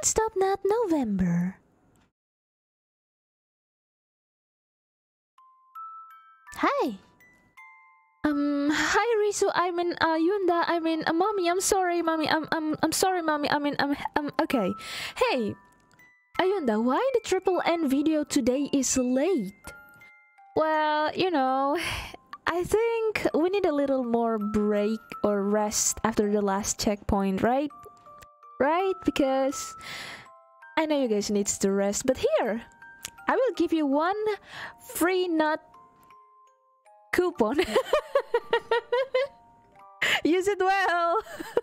Non-stop not November. Hi. Um, hi Risu. I mean, uh, Yunda. I mean, uh, mommy. I'm sorry, mommy. I'm, I'm, I'm sorry, mommy. I mean, I'm, um, okay. Hey, Ayunda, why the triple N video today is late? Well, you know, I think we need a little more break or rest after the last checkpoint, right? Right? Because I know you guys needs to rest, but here, I will give you one free nut coupon. Use it well.